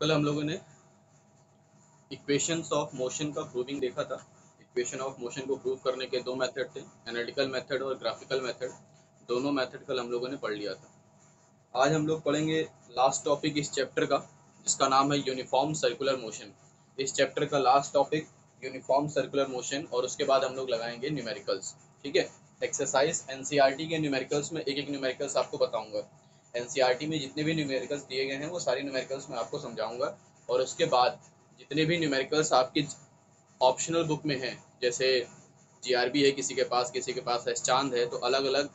कल हम लोगों ने इक्वेशंस ऑफ़ मोशन का प्रूविंग देखा था। इक्वेशन ऑफ़ मोशन को प्रूव करने के दो मेथड थे एनालिटिकल मेथड और ग्राफिकल मेथड दोनों मेथड कल हम लोगों ने पढ़ लिया था। आज हम लोग पढ़ेंगे लास्ट टॉपिक इस चैप्टर का, जिसका नाम है यूनिफॉर्म सर्कुलर मोशन इस चैप्टर का last topic uniform circular motion और उसके बाद हम लोग लगाएँगे न्यूमेरिकल्स ठीक है? एक्सरसाइज एनसीईआरटी के न्यूमेरिकल्स में एक एक न्यूमेरिकल्स आपको बताऊँगा। एनसीईआरटी में जितने भी न्यूमेरिकल्स दिए गए हैं, वो सारे न्यूमेरिकल्स मैं आपको समझाऊँगा। और उसके बाद जितने भी न्यूमेरिकल्स आपकी ऑप्शनल बुक में हैं, जैसे जीआरबी है किसी के पास, किसी के पास एस चाँद है तो अलग अलग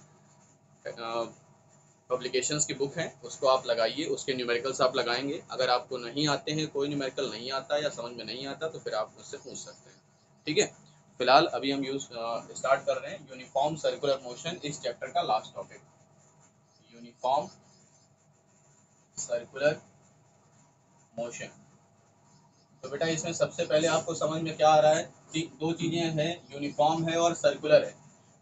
पब्लिकेशंस की बुक हैं, उसको आप लगाइए, उसके न्यूमेरिकल्स आप लगाएँगे। अगर आपको नहीं आते हैं, कोई न्यूमेरिकल नहीं आता या समझ में नहीं आता तो फिर आप मुझसे पूछ सकते हैं। ठीक है? फ़िलहाल अभी हम यूज़ स्टार्ट कर रहे हैं। यूनिफॉर्म सर्कुलर मोशन इस चैप्टर का last topic uniform circular motion तो बेटा इसमें सबसे पहले आपको समझ में क्या आ रहा है कि दो चीज़ें हैं यूनिफॉर्म है और सर्कुलर है।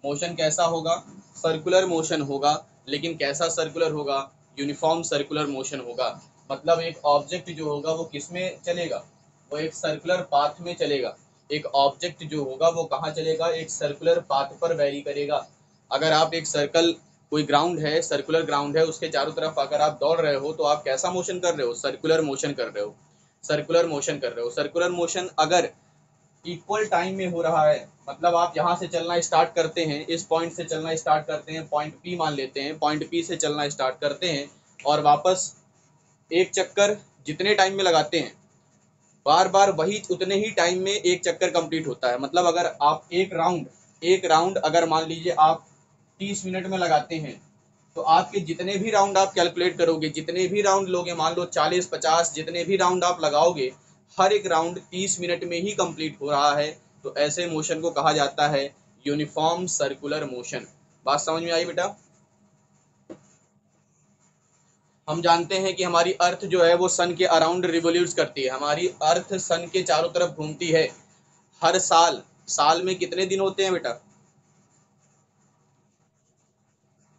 मोशन कैसा होगा? सर्कुलर मोशन होगा। लेकिन कैसा सर्कुलर होगा? यूनिफॉर्म सर्कुलर मोशन होगा। मतलब एक ऑब्जेक्ट जो होगा वो किसमें चलेगा? वो एक सर्कुलर पाथ में चलेगा। एक ऑब्जेक्ट जो होगा वो कहाँ चलेगा? एक सर्कुलर पाथ पर वेरी करेगा। अगर आप एक सर्कल कोई ग्राउंड है सर्कुलर ग्राउंड है, उसके चारों तरफ़ अगर आप दौड़ रहे हो तो आप कैसा मोशन कर रहे हो? सर्कुलर मोशन कर रहे हो। सर्कुलर मोशन कर रहे हो। सर्कुलर मोशन अगर इक्वल टाइम में हो रहा है मतलब आप यहाँ से चलना स्टार्ट करते हैं, इस पॉइंट से चलना स्टार्ट करते हैं पॉइंट पी मान लेते हैं पॉइंट पी से चलना स्टार्ट करते हैं, और वापस एक चक्कर जितने टाइम में लगाते हैं बार बार वही उतने ही टाइम में एक चक्कर कंप्लीट होता है। मतलब अगर आप एक राउंड एक राउंड अगर मान लीजिए आप तीस मिनट में लगाते हैं। तो आपके जितने भी राउंड आप कैलकुलेट करोगे, जितने भी राउंड लोगे, मान लो चालीस, पचास, जितने भी राउंड आप लगाओगे, हर एक राउंड तीस मिनट में ही कंप्लीट हो रहा है। तो ऐसे मोशन को कहा जाता है यूनिफॉर्म सर्कुलर मोशन बात समझ में आई बेटा? हम जानते हैं कि हमारी अर्थ जो है, वो सन के अराउंड रिवोल्यूट करती है। हमारी अर्थ सन के चारों तरफ़ घूमती है। हर साल साल में कितने दिन होते हैं बेटा?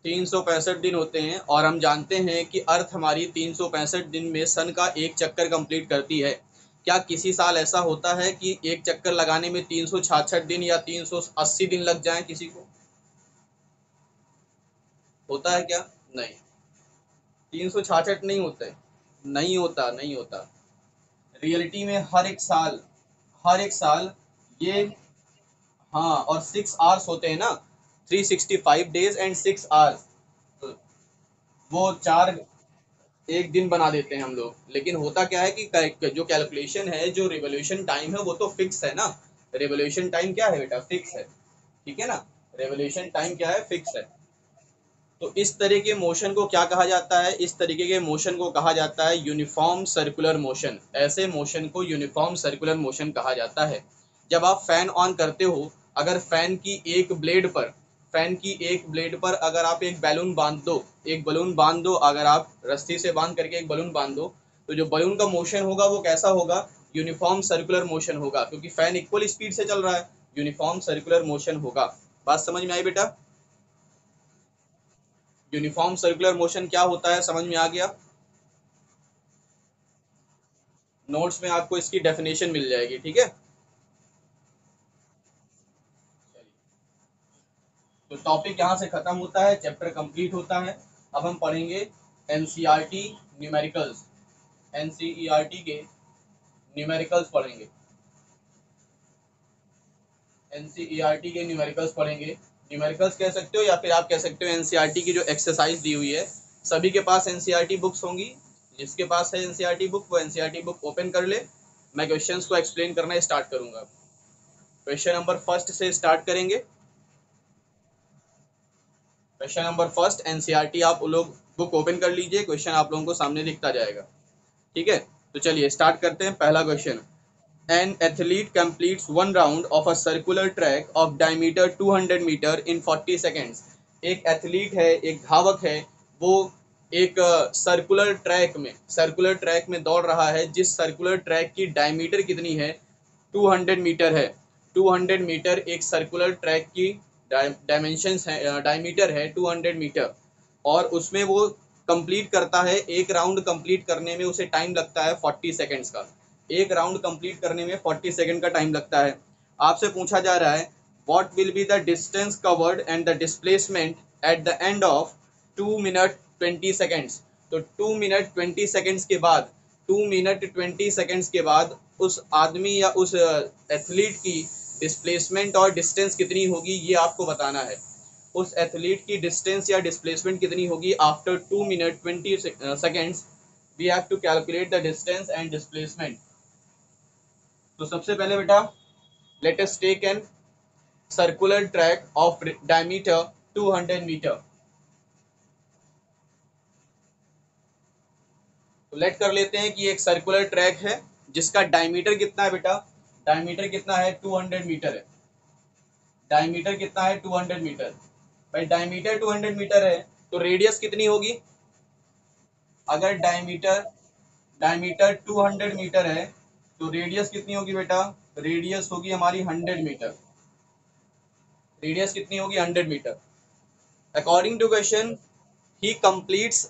तीन सौ पैंसठ दिन होते हैं और हम जानते हैं कि अर्थ हमारी तीन सौ पैंसठ दिन में सन का एक चक्कर कंप्लीट करती है। क्या किसी साल ऐसा होता है कि एक चक्कर लगाने में तीन दिन या तीन सौ अस्सी दिन लग जाए किसी को? होता है क्या? नहीं। तीन नहीं होते। नहीं होता नहीं होता। रियलिटी में हर एक साल, हर एक साल ये हाँ और सिक्स आवर्स होते हैं ना 365 डेज़ एंड सिक्स आवर्स वो चार एक दिन बना देते हैं हम लोग। लेकिन होता क्या है कि जो कैलकुलेशन है, जो रेवोल्यूशन टाइम है, वो तो फिक्स है ना। रेवोल्यूशन टाइम क्या है बेटा? फिक्स है। ठीक है ना? रेवोल्यूशन टाइम क्या है? फिक्स है। तो इस तरह के मोशन को क्या कहा जाता है? इस तरीके के मोशन को कहा जाता है यूनिफॉर्म सर्कुलर मोशन ऐसे मोशन को यूनिफॉर्म सर्कुलर मोशन कहा जाता है। जब आप फ़ैन ऑन करते हो, अगर फ़ैन की एक ब्लेड पर फ़ैन की एक ब्लेड पर अगर आप एक बैलून बाँध दो, एक बलून बाँध दो, अगर आप रस्सी से बाँध करके एक बलून बाँध दो तो जो बलून का मोशन होगा वो कैसा होगा? यूनिफॉर्म सर्कुलर मोशन होगा, क्योंकि फ़ैन इक्वल स्पीड से चल रहा है यूनिफॉर्म सर्कुलर मोशन होगा। बात समझ में आई बेटा? यूनिफॉर्म सर्कुलर मोशन क्या होता है, समझ में आ गया? नोट्स में आपको इसकी डेफिनेशन मिल जाएगी, ठीक है? तो टॉपिक यहाँ से खत्म होता है चैप्टर कंप्लीट होता है। अब हम पढ़ेंगे एनसीईआरटी न्यूमेरिकल्स एनसीईआरटी के न्यूमेरिकल्स पढ़ेंगे। एनसीईआरटी के न्यूमेरिकल्स पढ़ेंगे। न्यूमेरिकल्स कह सकते हो या फिर आप कह सकते हो एनसीईआरटी की जो एक्सरसाइज दी हुई है, सभी के पास एनसीईआरटी बुक्स होंगी। जिसके पास है एनसीईआरटी बुक वो एनसीईआरटी बुक ओपन कर ले। मैं क्वेश्चंस को एक्सप्लेन करना स्टार्ट करूँगा। क्वेश्चन नंबर फ़र्स्ट से स्टार्ट करेंगे। क्वेश्चन नंबर फ़र्स्ट एनसीईआरटी आप लोग बुक ओपन कर लीजिए क्वेश्चन आप लोगों को सामने दिखता जाएगा। ठीक है? तो चलिए स्टार्ट करते हैं पहला question an athlete completes one round of a circular track of diameter 200 metre in 40 seconds एक एथलीट है, एक धावक है, वो एक सर्कुलर ट्रैक में सर्कुलर ट्रैक में दौड़ रहा है, जिस सर्कुलर ट्रैक की डायमीटर कितनी है? 200 मीटर है। 200 मीटर एक सर्कुलर ट्रैक की डायमेंशन है डायमीटर है 200 मीटर और उसमें वो कंप्लीट करता है, एक राउंड कंप्लीट करने में उसे टाइम लगता है फोर्टी सेकेंड्स का। एक राउंड कंप्लीट करने में फोर्टी सेकेंड का टाइम लगता है। आपसे पूछा जा रहा है what will be the distance covered and the displacement at the end of two minute twenty seconds तो टू मिनट ट्वेंटी सेकेंड्स के बाद टू मिनट ट्वेंटी सेकेंड्स के बाद, उस आदमी या उस एथलीट की डिस्प्लेसमेंट और डिस्टेंस कितनी होगी, ये आपको बताना है। उस एथलीट की डिस्टेंस या डिस्प्लेसमेंट कितनी होगी after two minute twenty seconds we have to calculate the distance and displacement तो सबसे पहले बेटा let us take an circular track of diameter 200 metre तो लेट कर लेते हैं कि एक सर्कुलर ट्रैक है, जिसका डायमीटर कितना है बेटा? डायमीटर कितना है? 200 मीटर है। डायमीटर कितना है? 200 मीटर। भाई, डायमीटर 200 मीटर है तो रेडियस कितनी होगी? अगर डायमीटर डायमीटर 200 मीटर है तो रेडियस कितनी होगी बेटा? रेडियस होगी हमारी 100 मीटर। रेडियस कितनी होगी? 100 metre. According to question he completes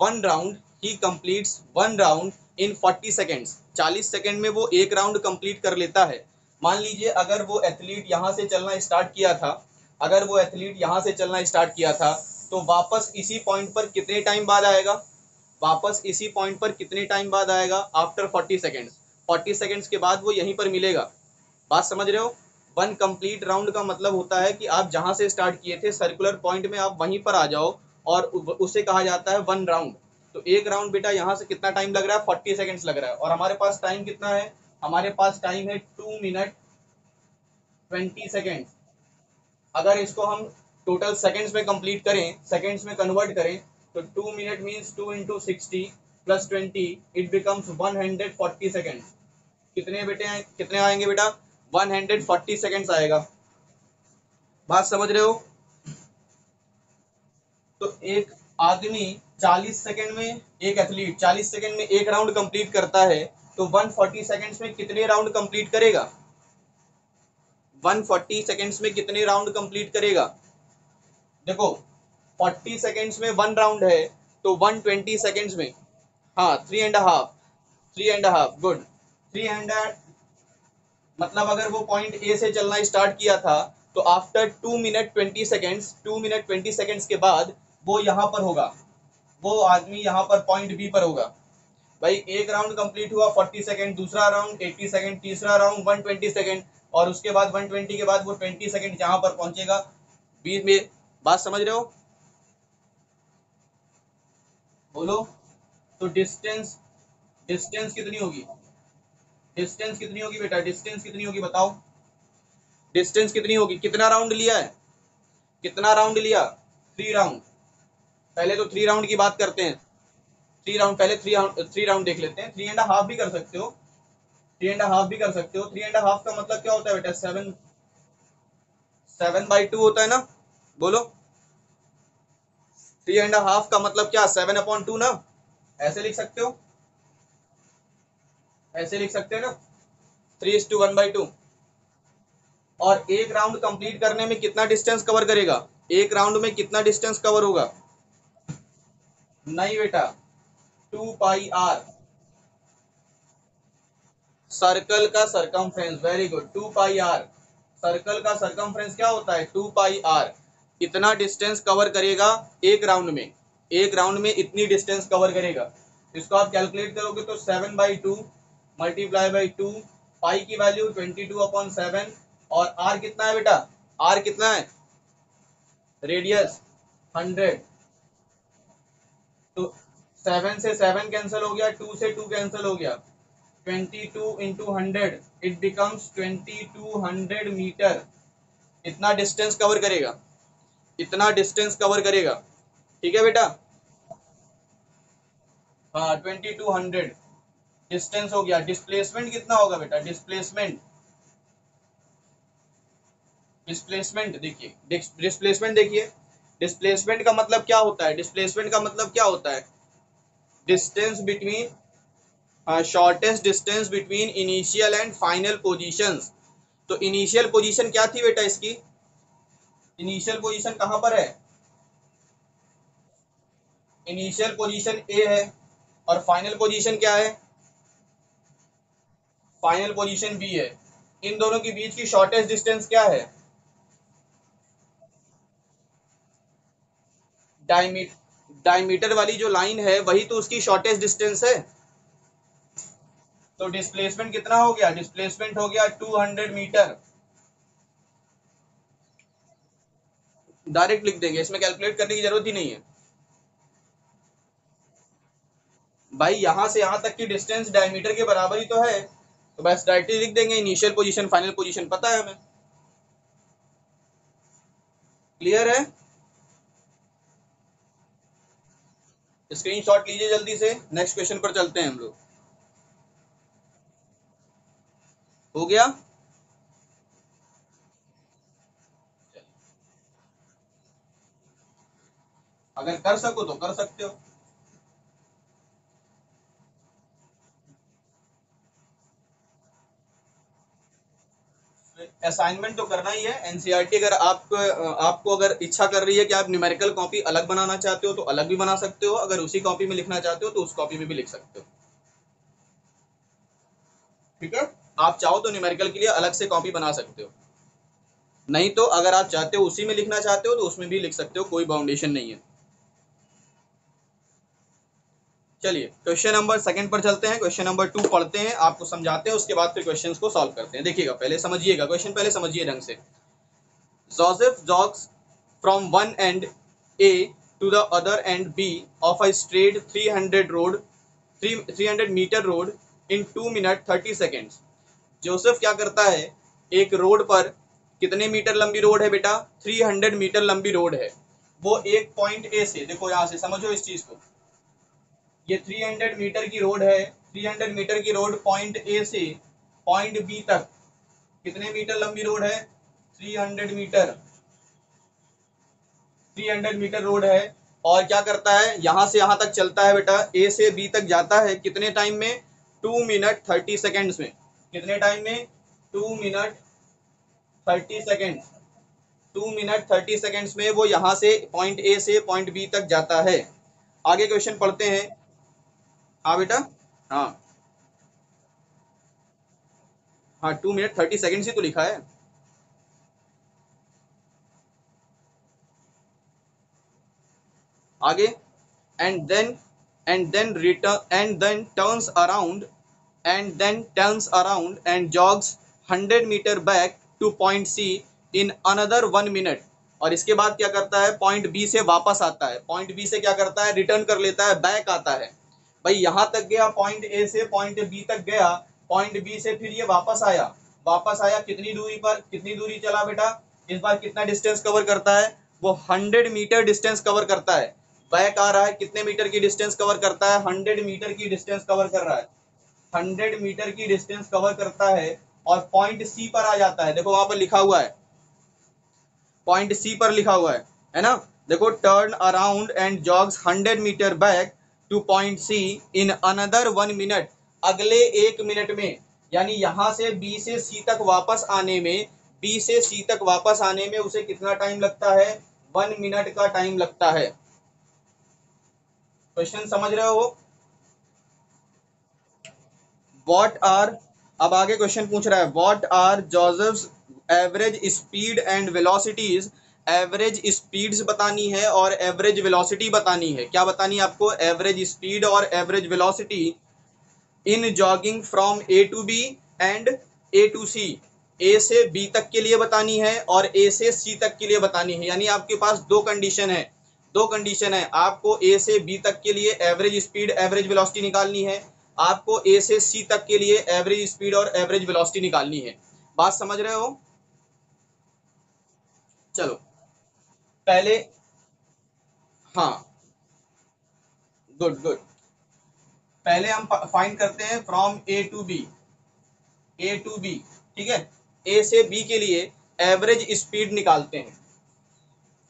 one round he completes one round in 40 seconds 40 second में वो एक राउंड कंप्लीट कर लेता है। मान लीजिए अगर वो एथलीट यहाँ से चलना स्टार्ट किया था, अगर वो एथलीट यहाँ से चलना स्टार्ट किया था तो वापस इसी पॉइंट पर कितने टाइम बाद आएगा? वापस इसी पॉइंट पर कितने टाइम बाद आएगा? After forty seconds forty seconds के बाद वो यहीं पर मिलेगा। बात समझ रहे हो? वन कंप्लीट राउंड का मतलब होता है कि आप जहाँ से स्टार्ट किए थे सर्कुलर पॉइंट में आप वहीं पर आ जाओ और उसे कहा जाता है वन राउंड तो एक राउंड बेटा यहाँ से कितना टाइम लग रहा है? फोर्टी सेकेंड्स लग रहा है। और हमारे पास टाइम कितना है? हमारे पास टाइम है टू मिनट ट्वेंटी सेकेंड अगर इसको हम टोटल सेकेंड्स में कंप्लीट करें सेकेंड्स में कन्वर्ट करें तो two minute means two into sixty plus twenty it becomes one hundred forty second कितने बेटे हैं कितने आएँगे बेटा? वन हंड्रेड फोर्टी सेकेंड्स आएगा। बात समझ रहे हो? तो एक आदमी 40 सेकंड में एक एथलीट 40 सेकंड में एक राउंड कंप्लीट करता है तो 140 सेकंड्स में कितने राउंड कंप्लीट करेगा? 140 सेकंड्स में कितने राउंड कंप्लीट करेगा? देखो 40 सेकंड्स में वन राउंड है तो 120 सेकंड्स में। हाँ three and half three and half good three and मतलब अगर वो पॉइंट ए से चलना स्टार्ट किया था तो after two minute twenty seconds two minute twenty seconds के बाद वो यहाँ पर होगा। वो आदमी यहाँ पर पॉइंट बी पर होगा। भाई, एक राउंड कंप्लीट हुआ फोर्टी सेकेंड दूसरा राउंड एट्टी सेकेंड तीसरा राउंड वन ट्वेंटी सेकेंड और उसके बाद वन ट्वेंटी के बाद वो ट्वेंटी सेकेंड जहाँ पर पहुंचेगा। बीच में, बात समझ रहे हो? बोलो। तो डिस्टेंस डिस्टेंस कितनी होगी? डिस्टेंस कितनी होगी बेटा? डिस्टेंस कितनी होगी बताओ। डिस्टेंस कितनी होगी? कितना राउंड लिया है? कितना राउंड लिया? थ्री राउंड पहले तो थ्री राउंड की बात करते हैं। थ्री राउंड पहले थ्री थ्री राउंड देख लेते हैं। थ्री एंड हाफ़ भी कर सकते हो। थ्री एंड हाफ़ भी कर सकते हो। थ्री एंड हाफ़ का मतलब क्या होता है बेटा? सेवन सेवन बाई टू होता है ना? बोलो। थ्री एंड हाफ़ का मतलब क्या? सेवन अपॉन टू ना? ऐसे लिख सकते हो? ऐसे लिख सकते हो ना? Three is two one by two और एक राउंड कंप्लीट करने में कितना डिस्टेंस कवर करेगा? एक राउंड में कितना डिस्टेंस कवर होगा? नहीं बेटा। Two pi R. सर्कल का circumference very good two pi R. Circle का सरकमफ्रेंस क्या होता है? Two pi R. इतना डिस्टेंस कवर करेगा एक राउंड में। एक राउंड में इतनी डिस्टेंस कवर करेगा। इसको आप कैलकुलेट करोगे तो seven by two multiply by two pi की value twenty two upon seven और आर कितना है बेटा? आर कितना है? रेडियस हंड्रेड तो सेवन से सेवन कैंसिल हो गया टू से टू कैंसिल हो गया। Twenty two into hundred it becomes twenty two hundred metre इतना डिस्टेंस कवर करेगा। इतना डिस्टेंस कवर करेगा। ठीक है बेटा? हाँ ट्वेंटी टू हंड्रेड डिस्टेंस हो गया। डिस्प्लेसमेंट कितना होगा बेटा? डिस्प्लेसमेंट डिस्प्लेसमेंट देखिए। डिस्प्लेसमेंट देखिए। डिस्प्लेसमेंट का मतलब क्या होता है? डिस्प्लेसमेंट का मतलब क्या होता है? Distance between shortest distance between initial and final positions तो इनिशियल पोजीशन क्या थी बेटा इसकी? इनिशियल पोजीशन कहाँ पर है? इनिशियल पोजीशन ए है और फाइनल पोजीशन क्या है? फाइनल पोजीशन बी है। इन दोनों के बीच की शॉर्टेस्ट डिस्टेंस क्या है? डायमीटर डायमीटर वाली जो लाइन है, वही तो उसकी शॉर्टेस्ट डिस्टेंस है। तो डिस्प्लेसमेंट कितना हो गया? डिस्प्लेसमेंट हो गया 200 मीटर डायरेक्ट लिख देंगे, इसमें कैलकुलेट करने की ज़रूरत ही नहीं है। भाई, यहाँ से यहाँ तक की डिस्टेंस डायमीटर के बराबर ही तो है। तो बस डायरेक्टली लिख देंगे इनिशियल पोजीशन फाइनल पोजीशन पता है हमें। क्लियर है? स्क्रीनशॉट लीजिए जल्दी से। नेक्स्ट क्वेश्चन पर चलते हैं हम लोग। हो गया? अगर कर सको तो कर सकते हो। असाइनमेंट तो करना ही है। एनसीईआरटी अगर आप, आपको अगर इच्छा कर रही है कि आप न्यूमेरिकल कॉपी अलग बनाना चाहते हो तो अलग भी बना सकते हो। अगर उसी कॉपी में लिखना चाहते हो तो उस कॉपी में भी लिख सकते हो। ठीक है? आप चाहो तो न्यूमेरिकल के लिए अलग से कॉपी बना सकते हो। नहीं तो अगर आप चाहते हो उसी में लिखना चाहते हो तो उसमें भी लिख सकते हो, कोई बाउंडेशन नहीं है। चलिए क्वेश्चन नंबर सेकंड पर चलते हैं क्वेश्चन नंबर टू पढ़ते हैं, आपको समझाते हैं, उसके बाद फिर क्वेश्चंस को सॉल्व करते हैं। देखिएगा, पहले समझिएगा क्वेश्चन पहले समझिए ढंग से। Joseph jogs from one end A to the other end B of a straight 300 road 300 metre road in two minute thirty seconds Joseph क्या करता है? एक रोड पर कितने मीटर लंबी रोड है बेटा? 300 मीटर लंबी रोड है। वो एक पॉइंट ए से, देखो यहाँ से, समझो इस चीज़ को। ये 300 मीटर की रोड है। 300 मीटर की रोड पॉइंट ए से पॉइंट बी तक। कितने मीटर लंबी रोड है? 300 मीटर 300 मीटर रोड है। और क्या करता है? यहाँ से यहाँ तक चलता है बेटा। ए से बी तक जाता है कितने टाइम में? टू मिनट थर्टी सेकेंड्स में। कितने टाइम में? Two minute thirty second two minute thirty seconds में वो यहाँ से पॉइंट ए से पॉइंट बी तक जाता है। आगे क्वेश्चन पढ़ते हैं। हाँ बेटा हाँ। हाँ टू मिनट थर्टी सेकेंड ही तो लिखा है। आगे। And then and then return and then turns around and then turns around and jogs hundred metre back to point C in another one minute और इसके बाद क्या करता है? पॉइंट बी से वापस आता है। पॉइंट बी से क्या करता है? रिटर्न कर लेता है बैक आता है। भाई, यहाँ तक गया पॉइंट ए से पॉइंट बी तक गया पॉइंट बी से फिर ये वापस आया। वापस आया कितनी दूरी पर? कितनी दूरी चला बेटा? इस बार कितना डिस्टेंस कवर करता है? वो हंड्रेड मीटर डिस्टेंस कवर करता है। बैक आ रहा है, कितने मीटर की डिस्टेंस कवर करता है? हंड्रेड मीटर की डिस्टेंस कवर कर रहा है। हंड्रेड मीटर की डिस्टेंस कवर करता है और पॉइंट सी पर आ जाता है। देखो, वहाँ पर लिखा हुआ है। पॉइंट सी पर लिखा हुआ है। है ना? देखो turn around and jogs hundred metre back to point C in another one minute अगले एक मिनट में, यानी यहाँ से बी से सी तक वापस आने में बी से सी तक वापस आने में उसे कितना टाइम लगता है? वन मिनट का टाइम लगता है। क्वेश्चन समझ रहे हो? वॉट आर अब आगे क्वेश्चन पूछ रहा है what are Joseph average speed and velocities average speeds बतानी है और एवरेज वेलोसिटी बतानी है। क्या बतानी है आपको? एवरेज स्पीड और average velocity in jogging from A to B and A to C. A से बी तक के लिए बतानी है और ए से सी तक के लिए बतानी है। यानी आपके पास दो कंडीशन है। दो कंडीशन है। आपको ए से बी तक के लिए एवरेज स्पीड, एवरेज वेलोसिटी निकालनी है। आपको ए से सी तक के लिए एवरेज स्पीड और एवरेज वेलोसिटी निकालनी है। बात समझ रहे हो? चलो। पहले हाँ गुड गुड पहले हम फाइंड करते हैं from A to B A to B ठीक है? ए से बी के लिए एवरेज स्पीड निकालते हैं.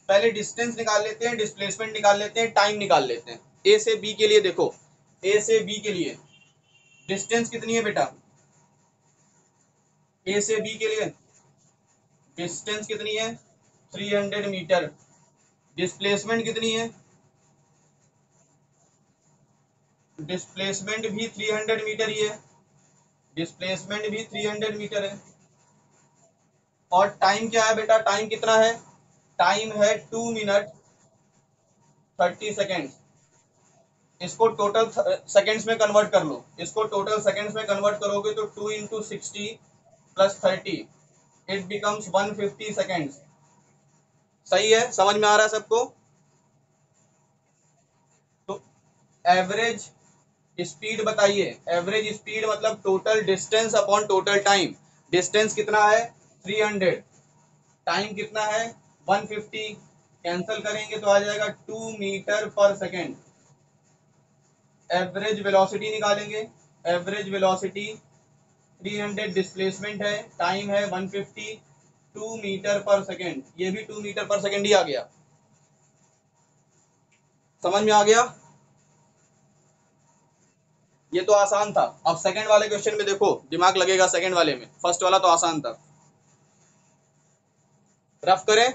पहले डिस्टेंस निकाल लेते हैं डिस्प्लेसमेंट निकाल लेते हैं टाइम निकाल लेते हैं. ए से बी के लिए देखो. ए से बी के लिए. डिस्टेंस कितनी है बेटा? ए से बी के लिए. डिस्टेंस कितनी है? 300 मीटर डिस्प्लेसमेंट कितनी है? डिस्प्लेसमेंट भी 300 मीटर ही है। डिस्प्लेसमेंट भी 300 मीटर है। और टाइम क्या है बेटा? टाइम कितना है? टाइम है टू मिनट थर्टी सेकेंड इसको टोटल सेकेंड्स में कन्वर्ट कर लो। इसको टोटल सेकेंड्स में कन्वर्ट करोगे तो two into sixty plus thirty it becomes one fifty seconds सही है? समझ में आ रहा है सबको? तो एवरेज स्पीड बताइए। एवरेज स्पीड मतलब total distance upon total time distance कितना है? 300 टाइम कितना है? 150 कैंसल करेंगे तो आ जाएगा two metre per second average velocity निकालेंगे। एवरेज वेलोसिटी 300 डिस्प्लेसमेंट है। टाइम है 150 टू मीटर पर सेकेंड ये भी टू मीटर पर सेकेंड ही आ गया। समझ में आ गया? ये तो आसान था। अब सेकंड वाले क्वेश्चन में देखो, दिमाग लगेगा सेकंड वाले में। फ़र्स्ट वाला तो आसान था। रफ करें।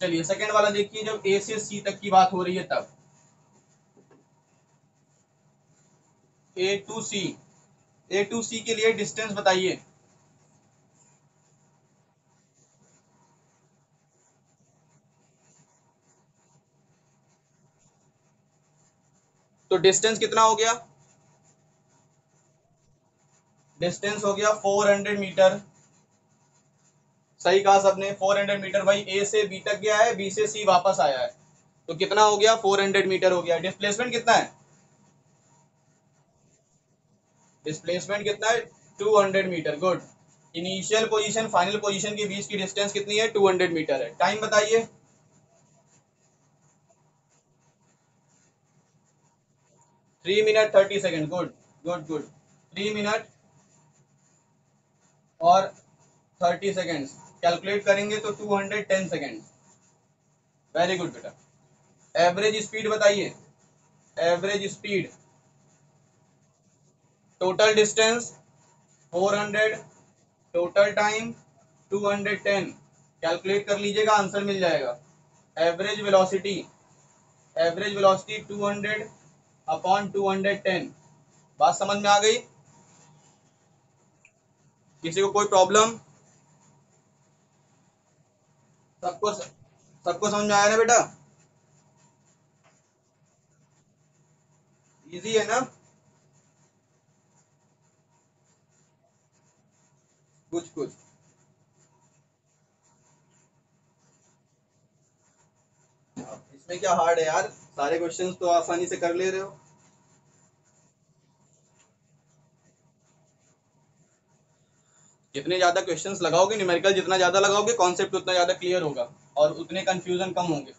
चलिए सेकंड वाला देखिए, जब ए से सी तक की बात हो रही है तब। ए टू सी ए टू सी के लिए डिस्टेंस बताइए। तो डिस्टेंस कितना हो गया? डिस्टेंस हो गया 400 मीटर सही कहा सबने 400 मीटर भाई ए से बी तक गया है बी से सी वापस आया है। तो कितना हो गया? 400 मीटर हो गया। डिस्प्लेसमेंट कितना है? डिस्प्लेसमेंट कितना है? 200 metre good initial position final position के बीच की डिस्टेंस कितनी है? 200 मीटर है। टाइम बताइए। Three minute thirty second good good good three minute और थर्टी सेकेंड्स कैलकुलेट करेंगे तो 210 सेकेंड वेरी गुड बेटा। एवरेज स्पीड बताइए। Average speed total distance 400 total time 210 calculate कर लीजिएगा आंसर मिल जाएगा. Average velocity average velocity 200 upon 210 बात समझ में आ गई? किसी को कोई प्रॉब्लम सबको सबको समझ में आया ना बेटा? इजी है ना? कुछ कुछ। इसमें क्या हार्ड है यार? सारे क्वेश्चंस तो आसानी से कर ले रहे हो। जितने ज़्यादा क्वेश्चंस लगाओगे न्यूमेरिकल जितना ज़्यादा लगाओगे कॉन्सेप्ट उतना ज़्यादा क्लियर होगा और उतने कंफ्यूजन कम होंगे।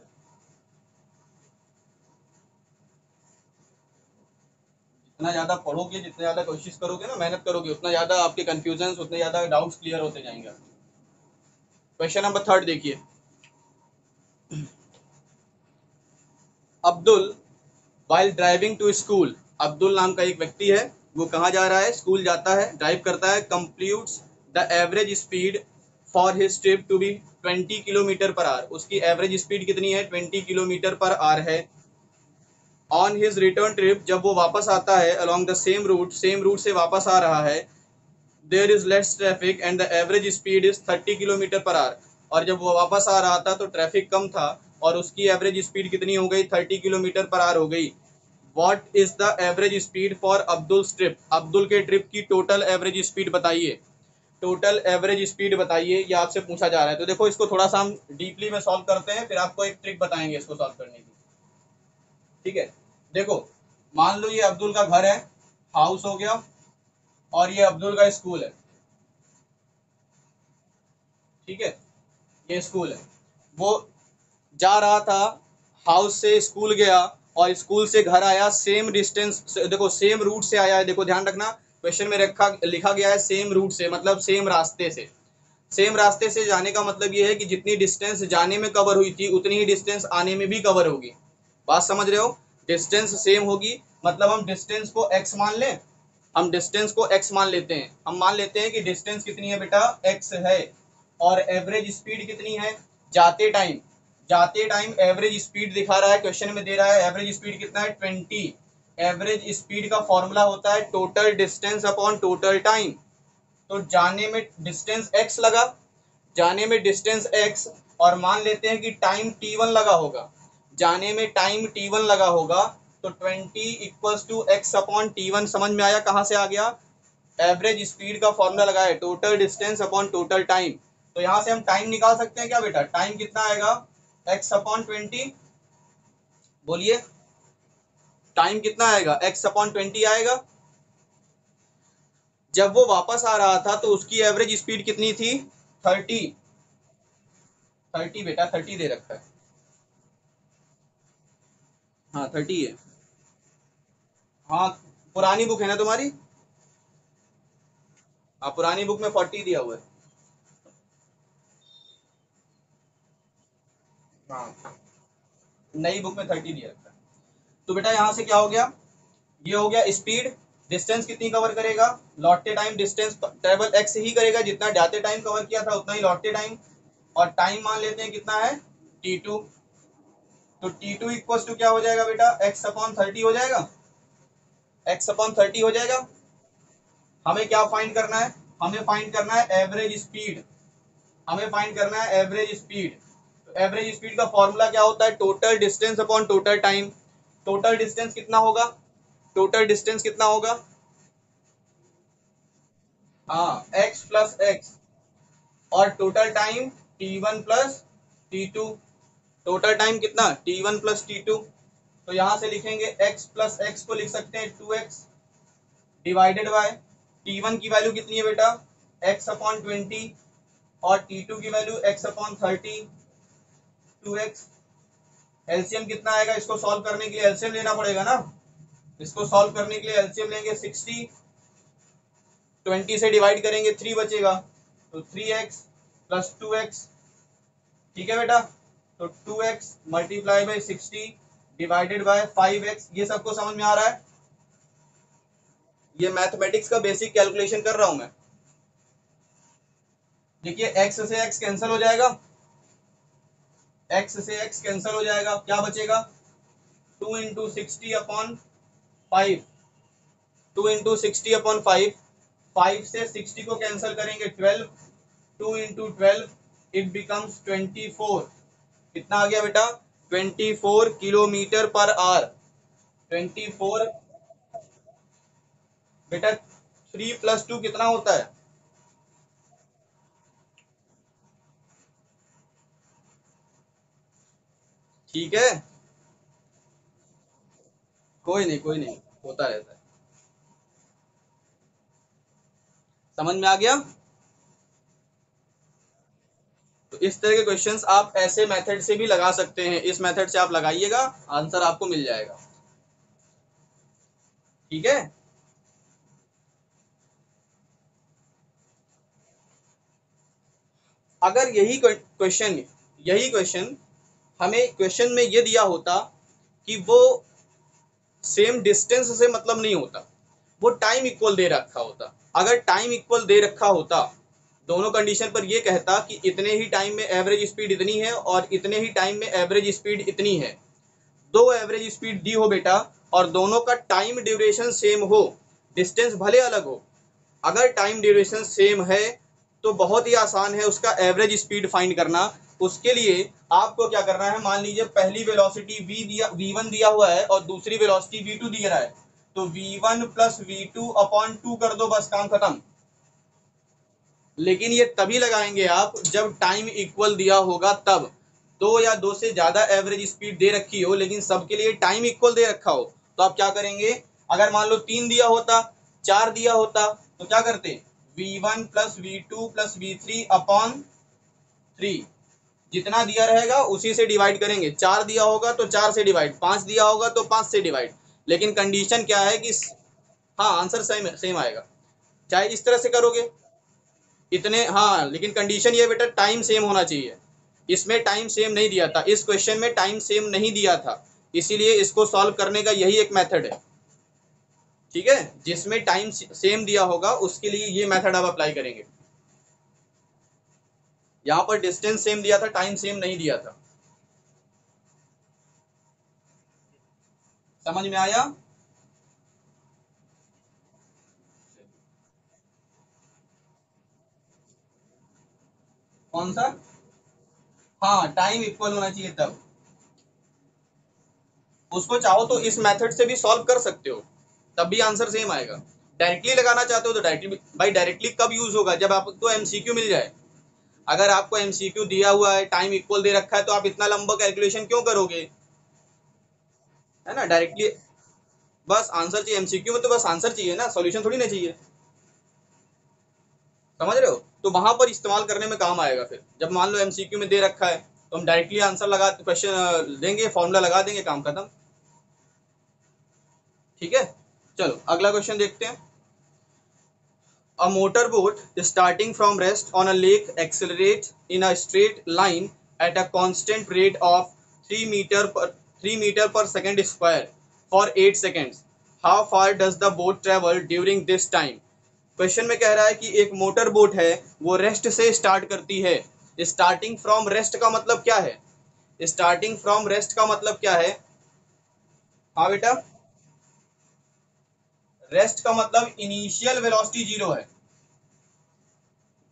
जितना ज़्यादा पढ़ोगे, जितना ज़्यादा कोशिश करोगे ना, मेहनत करोगे, उतना ज़्यादा आपके कंफ्यूजन उतने ज़्यादा डाउट्स क्लियर होते जाएँगे। क्वेश्चन नंबर थर्ड देखिए। Abdul while driving to school Abdul नाम का एक व्यक्ति है, वो कहाँ जा रहा है? स्कूल जाता है ड्राइव करता है completes the average speed for his trip to be twenty kilometre per hour उसकी एवरेज स्पीड कितनी है? ट्वेंटी किलोमीटर पर आर है। ऑन हिज रिटर्न ट्रिप जब वो वापस आता है along the same route same route से वापस आ रहा है there is less traffic and the average speed is thirty kilometre per hour और जब वो वापस आ रहा था तो ट्रैफ़िक कम था, और उसकी एवरेज स्पीड कितनी हो गई? थर्टी किलोमीटर पर आर हो गई. What is the average speed for Abdul trip Abdul के ट्रिप की टोटल एवरेज स्पीड बताइए. टोटल एवरेज स्पीड बताइए, ये आपसे पूछा जा रहा है. तो देखो, इसको थोड़ा सा हम डीपली में सॉल्व करते हैं, फिर आपको एक ट्रिक बताएँगे इसको सॉल्व करने की. ठीक है? देखो, मान लो ये अब्दुल का घर है हाउस हो गया, और ये अब्दुल का स्कूल है। ठीक है? ये स्कूल है। वो जा रहा था हाउस से स्कूल गया, और स्कूल से घर आया सेम डिस्टेंस देखो सेम रूट से आया है। देखो, ध्यान रखना क्वेश्चन में रखा, लिखा गया है सेम रूट से मतलब सेम रास्ते से। सेम रास्ते से जाने का मतलब ये है कि जितनी डिस्टेंस जाने में कवर हुई थी, उतनी ही डिस्टेंस आने में भी कवर होगी। बात समझ रहे हो? डिस्टेंस सेम होगी। मतलब हम डिस्टेंस को एक्स मान लें। हम डिस्टेंस को एक्स मान लेते हैं। हम मान लेते हैं कि डिस्टेंस कितनी है बेटा? एक्स है। और एवरेज स्पीड कितनी है? जाते टाइम जाते टाइम एवरेज स्पीड दिखा रहा है क्वेश्चन में दे रहा है एवरेज स्पीड कितना है? ट्वेंटी एवरेज स्पीड का फॉर्मूला होता है total distance upon total time तो जाने में डिस्टेंस एक्स लगा। जाने में डिस्टेंस एक्स और मान लेते हैं कि टाइम टी वन लगा होगा। जाने में टाइम टी वन लगा होगा तो twenty equals to x upon T one समझ में आया कहाँ से आ गया? एवरेज स्पीड का फॉर्मूला लगाया total distance upon total time तो यहाँ से हम टाइम निकाल सकते हैं क्या बेटा? टाइम कितना आएगा? एक्स अपॉन ट्वेंटी बोलिए। टाइम कितना आएगा? एक्स अपॉन ट्वेंटी आएगा। जब वो वापस आ रहा था तो उसकी एवरेज स्पीड कितनी थी? थर्टी। थर्टी बेटा, थर्टी दे रखा है। हाँ थर्टी है। हाँ पुरानी बुक है ना तुम्हारी? हाँ पुरानी बुक में फोर्टी दिया हुआ है। हाँ नई बुक में थर्टी दिया रखा तो बेटा, यहाँ से क्या हो गया? ये हो गया स्पीड डिस्टेंस कितनी कवर करेगा? लौटते टाइम डिस्टेंस ट्रेवल एक्स ही करेगा, जितना जाते टाइम कवर किया था, उतना ही लौटते टाइम और टाइम मान लेते हैं कितना है? टी टू तो टी टू इक्वल टू क्या हो जाएगा बेटा? एक्स अपॉन थर्टी हो जाएगा। एक्स अपॉन थर्टी हो जाएगा। हमें क्या फाइंड करना है? हमें फाइंड करना है एवरेज स्पीड हमें फाइंड करना है एवरेज स्पीड एवरेज स्पीड का फॉर्मूला क्या होता है? Total distance upon total time total distance कितना होगा? टोटल डिस्टेंस कितना होगा? हाँ एक्स प्लस एक्स और total time T one plus T two total time कितना? T one plus T two तो यहाँ से लिखेंगे x प्लस एक्स को लिख सकते हैं two x divided by T one की वैल्यू कितनी है बेटा? X अपॉन ट्वेंटी और टी टू की value x upon thirty two x LCM कितना आएगा? इसको सॉल्व करने के लिए एलसीएम लेना पड़ेगा ना? इसको सॉल्व करने के लिए एलसीएम लेंगे सिक्सटी ट्वेंटी से डिवाइड करेंगे थ्री बचेगा. तो three x plus two x ठीक है बेटा? तो two x multiply by sixty divided by five x ये सबको समझ में आ रहा है? ये मैथमेटिक्स का बेसिक कैलकुलेशन कर रहा हूँ मैं। देखिए एक्स से एक्स कैंसिल हो जाएगा। एक्स से एक्स कैंसिल हो जाएगा। क्या बचेगा? Two into sixty upon five two into sixty upon five five से सिक्सटी को कैंसिल करेंगे twelve two into twelve it becomes twenty four कितना आ गया बेटा? Twenty four kilometre per twenty four बेटा थ्री प्लस टू कितना होता है? ठीक है? कोई नहीं कोई नहीं, होता रहता है। समझ में आ गया? तो इस तरह के क्वेश्चन आप ऐसे मेथड से भी लगा सकते हैं। इस मेथड से आप लगाइएगा आंसर आपको मिल जाएगा। ठीक है? अगर यही क्वेश्चन यही क्वेश्चन हमें क्वेश्चन में ये दिया होता कि वो सेम डिस्टेंस से मतलब नहीं होता। वो टाइम इक्वल दे रखा होता। अगर टाइम इक्वल दे रखा होता दोनों कंडीशन पर यह कहता कि इतने ही टाइम में एवरेज स्पीड इतनी है और इतने ही टाइम में एवरेज स्पीड इतनी है। दो एवरेज स्पीड दी हो बेटा और दोनों का टाइम ड्यूरेशन सेम हो डिस्टेंस भले अलग हो, अगर टाइम ड्यूरेशन सेम है तो बहुत ही आसान है उसका एवरेज स्पीड फाइंड करना। उसके लिए आपको क्या करना है, मान लीजिए पहली वेलोसिटी वी दिया वी वन दिया हुआ है और दूसरी वेलोसिटी वी टू दिया रहा है तो V one plus V two upon two कर दो, बस काम खत्म। लेकिन ये तभी लगाएँगे आप जब टाइम इक्वल दिया होगा तब। दो या दो से ज़्यादा एवरेज स्पीड दे रखी हो, लेकिन सबके लिए टाइम इक्वल दे रखा हो तो आप क्या करेंगे? अगर मान लो तीन दिया होता, चार दिया होता तो क्या करते? V one plus V two plus V three upon three जितना दिया रहेगा, उसी से डिवाइड करेंगे। चार दिया होगा तो चार से डिवाइड पाँच दिया होगा तो पाँच से डिवाइड लेकिन कंडीशन क्या है कि हाँ आंसर सेम सेम आएगा। चाहे इस तरह से करोगे। इतने हाँ लेकिन कंडीशन ये बेटा टाइम सेम होना चाहिए। इसमें टाइम सेम नहीं दिया था। इस क्वेश्चन में टाइम सेम नहीं दिया था। इसीलिए इसको सॉल्व करने का यही एक मेथड है। ठीक है? जिसमें टाइम सेम दिया होगा, उसके लिए ये मेथड आप अप्लाई करेंगे। यहाँ पर डिस्टेंस सेम दिया था टाइम सेम नहीं दिया था। समझ में आया? कौन सा? हाँ टाइम इक्वल होना चाहिए तब। उसको चाहो तो इस मेथड से भी सॉल्व कर सकते हो। तब भी आंसर सेम आएगा। डायरेक्टली लगाना चाहते हो तो डायरेक्टली भाई डायरेक्टली कब यूज़ होगा? जब आपको एमसीक्यू मिल जाए। अगर आपको एमसीक्यू दिया हुआ है टाइम इक्वल दे रखा है तो आप इतना लंबा कैलकुलेशन क्यों करोगे? है ना? डायरेक्टली बस आंसर चाहिए एमसीक्यू में तो बस आंसर चाहिए ना? सॉल्यूशन थोड़ी ना चाहिए। समझ रहे हो? तो वहाँ पर इस्तेमाल करने में काम आएगा फिर। जब मान लो एमसीक्यू में दे रखा है तो हम डायरेक्टली आंसर लगा क्वेश्चन देंगे फॉर्मूला लगा देंगे, काम खत्म। ठीक है? चलो, अगला क्वेश्चन देखते हैं। A motor boat starting from rest on a lake accelerate in a straight line at a constant rate of three metre per three metre per second square for eight seconds how far does the boat travel during this time question में कह रहा है कि एक motor boat है, वो rest से start करती है। स्टार्टिंग फ्रॉम रेस्ट का मतलब क्या है? स्टार्टिंग फ्रॉम रेस्ट का मतलब क्या है? हाँ बेटा? रेस्ट का मतलब इनिशियल वेलोसिटी ज़ीरो है।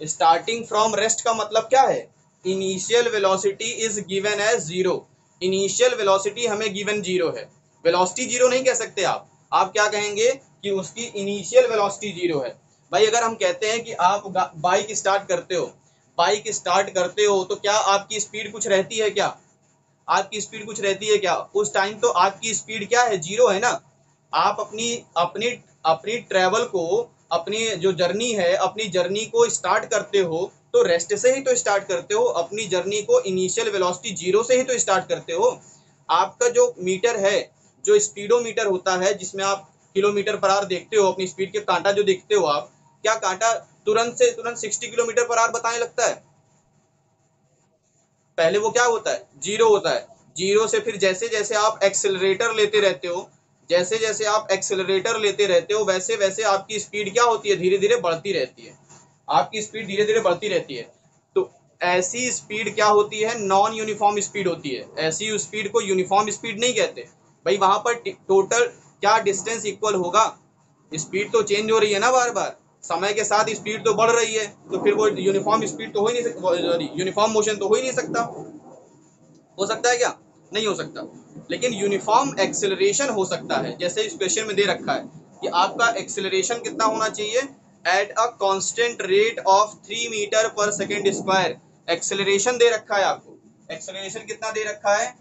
स्टार्टिंग फ्रॉम रेस्ट का मतलब क्या है? Initial velocity is given as zero initial velocity हमें गिवन ज़ीरो है। वेलोसिटी ज़ीरो नहीं कह सकते आप। आप क्या कहेंगे कि उसकी इनिशियल वेलोसिटी ज़ीरो है। भाई, अगर हम कहते हैं कि आप बाइक स्टार्ट करते हो बाइक स्टार्ट करते हो तो क्या आपकी स्पीड कुछ रहती है क्या? आपकी स्पीड कुछ रहती है क्या? उस टाइम तो आपकी स्पीड क्या है? ज़ीरो है ना? आप अपनी अपनी अपनी ट्रेवल को, अपनी जो जर्नी है, अपनी जर्नी को स्टार्ट करते हो तो रेस्ट से ही तो स्टार्ट करते हो, अपनी जर्नी को इनिशियल वेलोसिटी ज़ीरो से ही तो स्टार्ट करते हो। आपका जो मीटर है, जो स्पीडोमीटर होता है, जिसमें आप किलोमीटर पर आर देखते हो, अपनी स्पीड के कांटा जो देखते हो आप क्या कांटा तुरंत से तुरंत सिक्सटी किलोमीटर पर आर बताने लगता है? पहले वो क्या होता है? ज़ीरो होता है। ज़ीरो से फिर जैसे जैसे आप एक्सेलरेटर लेते रहते हो, जैसे जैसे आप एक्सेलरेटर लेते रहते हो, वैसे वैसे आपकी स्पीड क्या होती है? धीरे धीरे बढ़ती रहती है। आपकी स्पीड धीरे धीरे बढ़ती रहती है। तो ऐसी स्पीड क्या होती है? नॉन यूनिफॉर्म स्पीड होती है। ऐसी स्पीड को यूनिफॉर्म स्पीड नहीं कहते। भाई, वहाँ पर टोटल क्या डिस्टेंस इक्वल होगा? स्पीड तो चेंज हो रही है ना बार बार। समय के साथ स्पीड तो बढ़ रही है तो फिर वो यूनिफॉर्म स्पीड तो हो ही नहीं सकता यूनिफॉर्म मोशन तो हो ही नहीं सकता। हो सकता है क्या? नहीं हो सकता। लेकिन यूनिफॉर्म एक्सेलरेशन हो सकता है, जैसे इस क्वेश्चन में दे रखा है कि आपका एक्सेलरेशन कितना होना चाहिए? At a constant rate of three metre per second square acceleration दे रखा है आपको। एक्सेलरेशन कितना दे रखा है?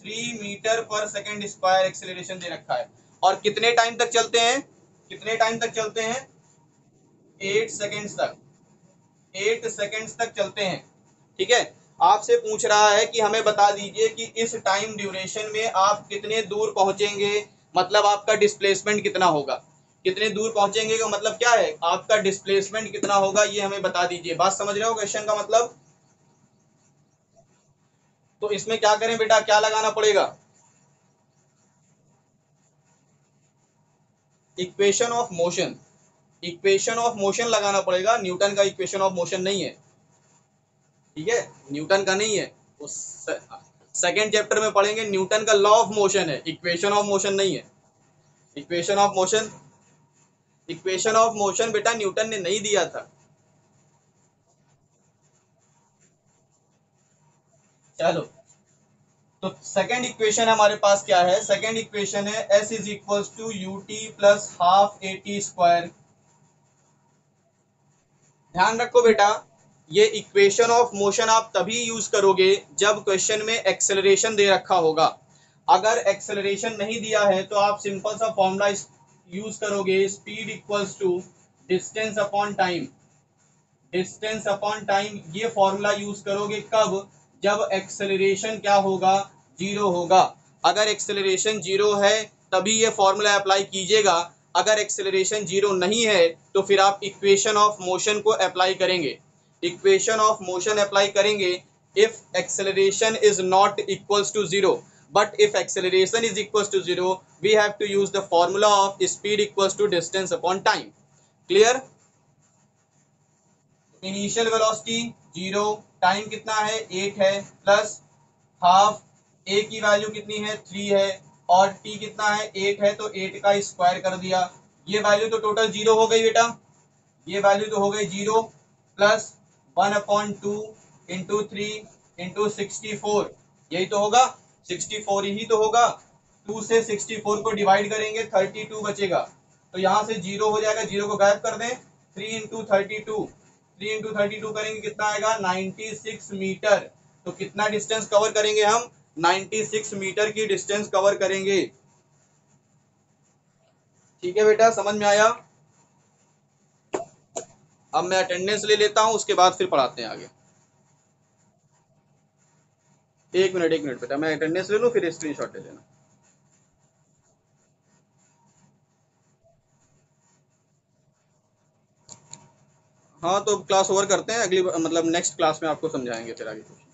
Three metre per second square acceleration दे रखा है। और कितने टाइम तक चलते हैं? कितने टाइम तक चलते हैं? एट सेकेंड्स तक। एट सेकेंड्स तक चलते हैं। ठीक है? आपसे पूछ रहा है कि हमें बता दीजिए कि इस टाइम ड्यूरेशन में आप कितने दूर पहुँचेंगे? मतलब आपका डिस्प्लेसमेंट कितना होगा? कितने दूर पहुँचेंगे का मतलब क्या है? आपका डिस्प्लेसमेंट कितना होगा, ये हमें बता दीजिए। बात समझ रहे हो क्वेश्चन का मतलब? तो इसमें क्या करें बेटा? क्या लगाना पड़ेगा? Equation of motion equation of motion लगाना पड़ेगा। न्यूटन का इक्वेशन ऑफ़ मोशन नहीं है। ठीक है? न्यूटन का नहीं है। उस सेकेंड चैप्टर में पढ़ेंगे, न्यूटन का लॉ ऑफ़ मोशन है। इक्वेशन ऑफ़ मोशन नहीं है। Equation of motion equation of motion बेटा न्यूटन ने नहीं दिया था। चलो। तो सेकेंड इक्वेशन हमारे पास क्या है? सेकेंड इक्वेशन है S is equal to U T plus half A T square ध्यान रखो बेटा, ये इक्वेशन ऑफ़ मोशन आप तभी यूज़ करोगे जब क्वेश्चन में एक्सेलरेशन दे रखा होगा। अगर एक्सेलरेशन नहीं दिया है तो आप सिंपल सा फॉर्मूला यूज़ करोगे speed equals to distance upon time distance upon time ये फॉर्मूला यूज़ करोगे कब? जब एक्सेलरेशन क्या होगा? ज़ीरो होगा। अगर एक्सेलरेशन ज़ीरो है, तभी ये फॉर्मूला अप्लाई कीजिएगा। अगर एक्सेलरेशन ज़ीरो नहीं है तो फिर आप इक्वेशन ऑफ़ मोशन को अप्लाई करेंगे। इक्वेशन ऑफ़ मोशन अप्लाई करेंगे। If acceleration is not equals to zero but if acceleration is equals to zero we have to use the formula of speed equals to distance upon time clear initial velocity zero time कितना है? Eight है plus half ए की value कितनी है? Three है। और T कितना है? एट है तो एट का स्क्वायर कर दिया। ये वैल्यू तो टोटल ज़ीरो हो गई बेटा। ये वैल्यू तो हो गई zero plus one upon two into three into sixty four यही तो होगा। सिक्सटी फोर ही तो होगा। टू से सिक्सटी फोर को डिवाइड करेंगे थर्टी टू बचेगा। तो यहाँ से ज़ीरो हो जाएगा। ज़ीरो को गायब कर दें। Three into thirty two three into thirty two करेंगे, कितना आएगा? नाइन्टी सिक्स मीटर तो कितना डिस्टेंस कवर करेंगे हम? 96 मीटर की डिस्टेंस कवर करेंगे। ठीक है बेटा, समझ में आया? अब मैं अटेंडेंस ले लेता हूँ, उसके बाद फिर पढ़ाते हैं आगे। एक मिनट एक मिनट बेटा, मैं अटेंडेंस ले लूँ, फिर स्क्रीनशॉट ले लेना। हाँ तो क्लास ओवर करते हैं, अगली मतलब नेक्स्ट क्लास में आपको समझाएँगे फिर आगे क्वेश्चन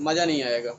मज़ा नहीं आएगा।